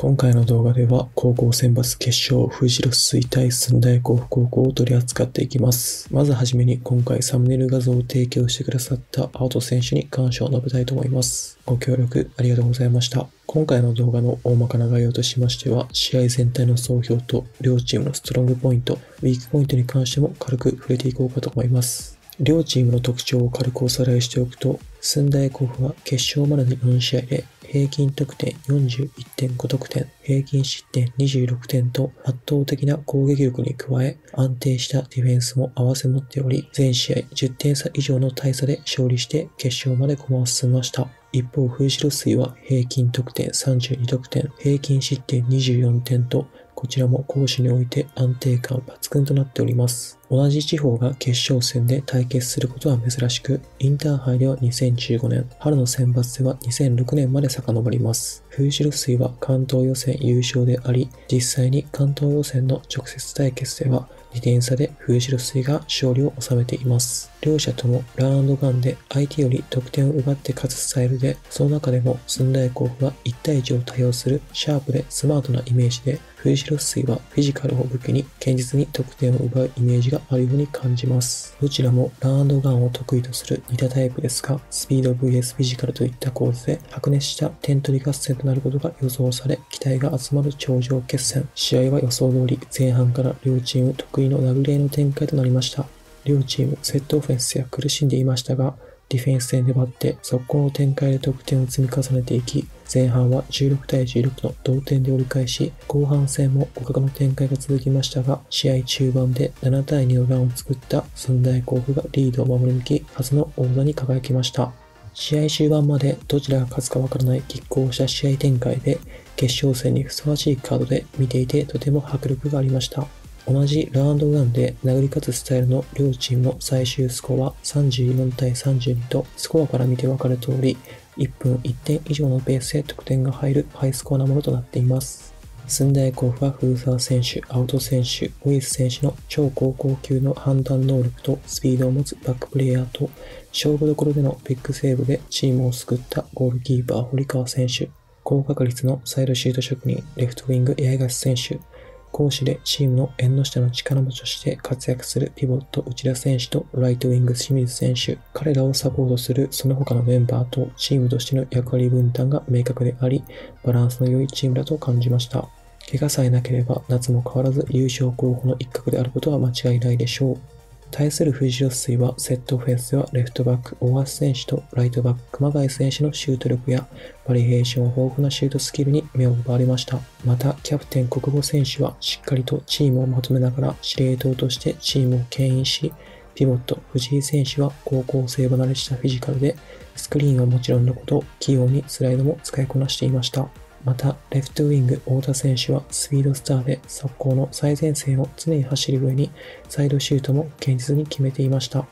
今回の動画では高校選抜決勝藤代水対寸大甲府高校を取り扱っていきます。まずはじめに今回サムネイル画像を提供してくださったアウト選手に感謝を述べたいと思います。ご協力ありがとうございました。今回の動画の大まかな概要としましては、試合全体の総評と両チームのストロングポイント、ウィークポイントに関しても軽く触れていこうかと思います。両チームの特徴を軽くおさらいしておくと、寸大甲府は決勝までの4試合で平均得点41.5得点、平均失点26点と圧倒的な攻撃力に加え、安定したディフェンスも合わせ持っており、全試合10点差以上の大差で勝利して決勝まで駒を進みました。一方、風白水は平均得点32得点、平均失点24点とこちらも攻守において安定感抜群となっております。同じ地方が決勝戦で対決することは珍しく、インターハイでは2015年、春の選抜では2006年まで遡ります。冬白水は関東予選優勝であり、実際に関東予選の直接対決では2点差で冬白水が勝利を収めています。両者ともラウンガンで相手より得点を奪って勝つスタイルで、その中でも寸大甲府は1対1を多用するシャープでスマートなイメージで、冬白水はフィジカルを武器に堅実に得点を奪うイメージがあるように感じます。どちらもラウンガンを得意とする似たタイプですが、スピード vs フィジカルといった構図で白熱した点取り合戦となることが予想され、期待が集まる頂上決戦。試合は予想通り前半から両チーム得意の殴り合いの展開となりました。両チームセットオフェンスや苦しんでいましたが、ディフェンスで粘って速攻の展開で得点を積み重ねていき、前半は16対16の同点で折り返し、後半戦も互角の展開が続きましたが、試合中盤で7対2のランを作った寸大甲府がリードを守り抜き、初の王座に輝きました。試合終盤までどちらが勝つかわからない拮抗した試合展開で、決勝戦にふさわしいカードで見ていてとても迫力がありました。同じランアンドガンで殴り勝つスタイルの両チームの最終スコアは34対32とスコアから見てわかる通り1分1点以上のペースで得点が入るハイスコアなものとなっています。駿台甲府は古澤選手、アウト選手、ウイス選手の超高校級の判断能力とスピードを持つバックプレイヤーと勝負どころでのビッグセーブでチームを救ったゴールキーパー堀川選手、高確率のサイドシュート職人、レフトウィング八重樫選手、講師でチームの縁の下の力持ちとして活躍するピボット内田選手とライトウィング清水選手、彼らをサポートするその他のメンバーとチームとしての役割分担が明確であり、バランスの良いチームだと感じました。怪我さえなければ夏も変わらず優勝候補の一角であることは間違いないでしょう。対する藤吉水はセットオフェンスではレフトバック大橋選手とライトバック熊谷選手のシュート力やバリエーション豊富なシュートスキルに目を奪われました。また、キャプテン国母選手はしっかりとチームをまとめながら司令塔としてチームを牽引し、ピボット藤井選手は高校生離れしたフィジカルで、スクリーンはもちろんのこと、器用にスライドも使いこなしていました。また、レフトウィング太田選手はスピードスターで速攻の最前線を常に走る上にサイドシュートも堅実に決めていました。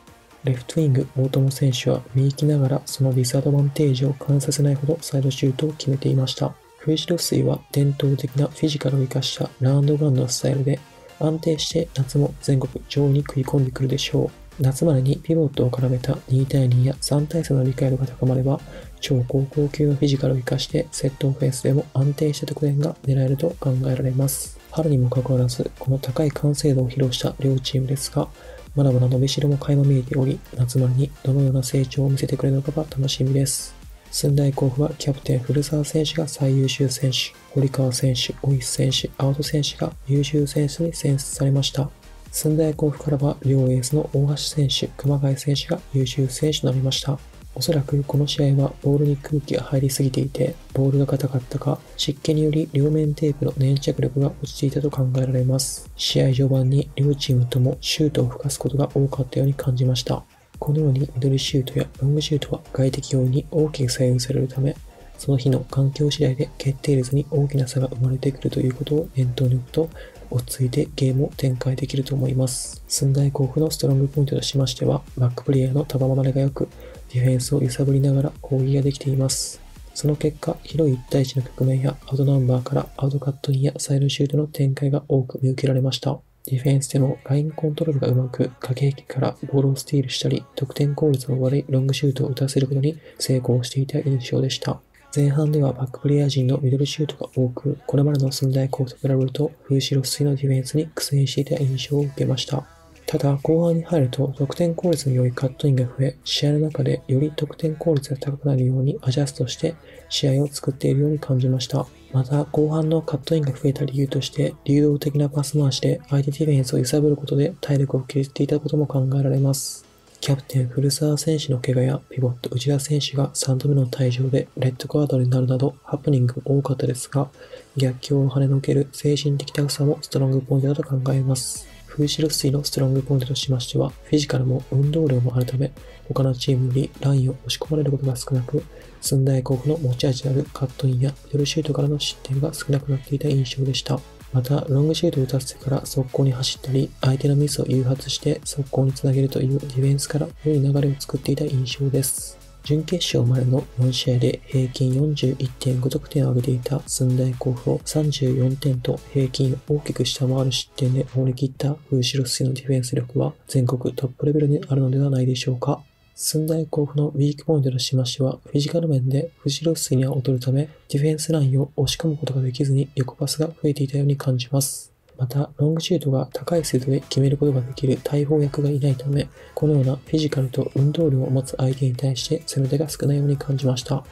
レフトウィング大友選手は見行きながらそのディスアドバンテージを感じさせないほどサイドシュートを決めていました。フジロ水は伝統的なフィジカルを生かしたラウンドガンのスタイルで安定して夏も全国上位に食い込んでくるでしょう。夏までにピボットを絡めた2対2や3対3の理解度が高まれば、超高校級のフィジカルを活かしてセットオフェンスでも安定した得点が狙えると考えられます。春にもかかわらず、この高い完成度を披露した両チームですが、まだまだ伸びしろも垣間見えており、夏までにどのような成長を見せてくれるのかが楽しみです。駿台甲府はキャプテン古澤選手が最優秀選手、堀川選手、大石選手、アウト選手が優秀選手に選出されました。駿台甲府からは両エースの大橋選手、熊谷選手が優秀選手となりました。おそらくこの試合はボールに空気が入りすぎていて、ボールが硬かったか、湿気により両面テープの粘着力が落ちていたと考えられます。試合序盤に両チームともシュートを吹かすことが多かったように感じました。このようにミドルシュートやロングシュートは外的要因に大きく左右されるため、その日の環境次第で決定率に大きな差が生まれてくるということを念頭に置くと、落ち着いてゲームを展開できると思います。寸大甲府のストロングポイントとしましては、バックプレイヤーの束離れが良く、ディフェンスを揺さぶりながら攻撃ができています。その結果、広い1対1の局面やアウトナンバーからアウトカットインやサイドシュートの展開が多く見受けられました。ディフェンスでのラインコントロールがうまく、駆け引きからボールをスティールしたり、得点効率の悪いロングシュートを打たせることに成功していた印象でした。前半ではバックプレイヤー陣のミドルシュートが多く、これまでの寸大コート比べると、風刺露水のディフェンスに苦戦していた印象を受けました。ただ、後半に入ると得点効率の良いカットインが増え、試合の中でより得点効率が高くなるようにアジャストして試合を作っているように感じました。また、後半のカットインが増えた理由として、流動的なパス回しで相手ディフェンスを揺さぶることで体力を削っていたことも考えられます。キャプテン古澤選手の怪我やピボット内田選手が3度目の退場でレッドカードになるなどハプニングも多かったですが、逆境を跳ねのける精神的高さもストロングポイントだと考えます。風刺露水のストロングポイントとしましては、フィジカルも運動量もあるため、他のチームよりラインを押し込まれることが少なく、寸大甲府の持ち味であるカットインやミドルシュートからの失点が少なくなっていた印象でした。また、ロングシュートを打たせてから速攻に走ったり、相手のミスを誘発して速攻につなげるというディフェンスから良い流れを作っていた印象です。準決勝までの4試合で平均41.5得点を挙げていた寸大甲府を34点と平均を大きく下回る失点で守り切った風シロスのディフェンス力は全国トップレベルにあるのではないでしょうか。駿台甲府のウィークポイントのしましは、フィジカル面で藤代には劣るため、ディフェンスラインを押し込むことができずに横パスが増えていたように感じます。また、ロングシュートが高い精度で決めることができる大砲役がいないため、このようなフィジカルと運動量を持つ相手に対して攻め手が少ないように感じました。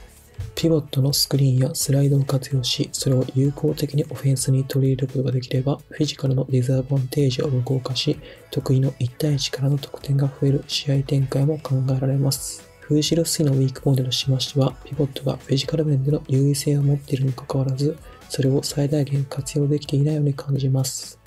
ピボットのスクリーンやスライドを活用し、それを有効的にオフェンスに取り入れることができれば、フィジカルのディスアドバンテージを無効化し、得意の1対1からの得点が増える試合展開も考えられます。フーシロスイのウィークモデルとしましては、ピボットがフィジカル面での優位性を持っているにもかかわらず、それを最大限活用できていないように感じます。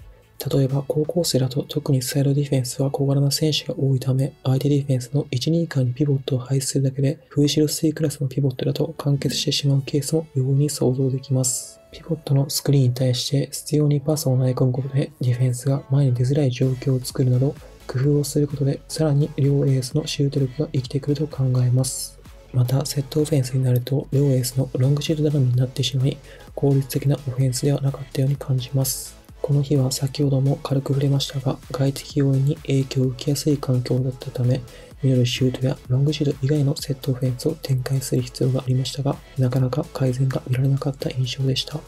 例えば、高校生だと特にサイドディフェンスは小柄な選手が多いため、相手ディフェンスの1、2以下にピボットを配置するだけで、フーシロスイクラスのピボットだと完結してしまうケースも容易に想像できます。ピボットのスクリーンに対して必要にパスを投げ込むことで、ディフェンスが前に出づらい状況を作るなど、工夫をすることで、さらに両エースのシュート力が生きてくると考えます。また、セットオフェンスになると、両エースのロングシュート頼みになってしまい、効率的なオフェンスではなかったように感じます。この日は先ほども軽く触れましたが、外的要因に影響を受けやすい環境だったため、ミドルシュートやロングシュート以外のセットオフェンスを展開する必要がありましたが、なかなか改善が見られなかった印象でした。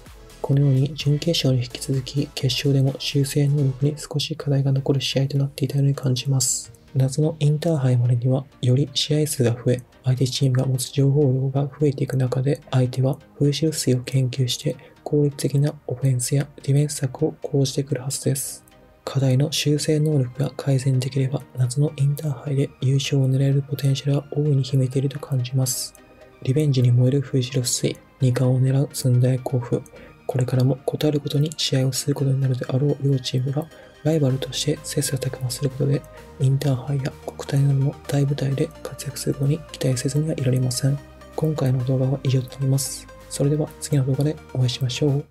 このように準決勝に引き続き決勝でも修正能力に少し課題が残る試合となっていたように感じます。夏のインターハイまでにはより試合数が増え、相手チームが持つ情報量が増えていく中で、相手は風刺水を研究して効率的なオフェンスやディフェンス策を講じてくるはずです。課題の修正能力が改善できれば、夏のインターハイで優勝を狙えるポテンシャルは大いに秘めていると感じます。リベンジに燃える風白水、2冠を狙う寸大甲府、これからも事あるごとに試合をすることになるであろう両チームが、ライバルとして切磋琢磨することで、インターハイや国体などの大舞台で活躍することに期待せずにはいられません。今回の動画は以上となります。それでは次の動画でお会いしましょう。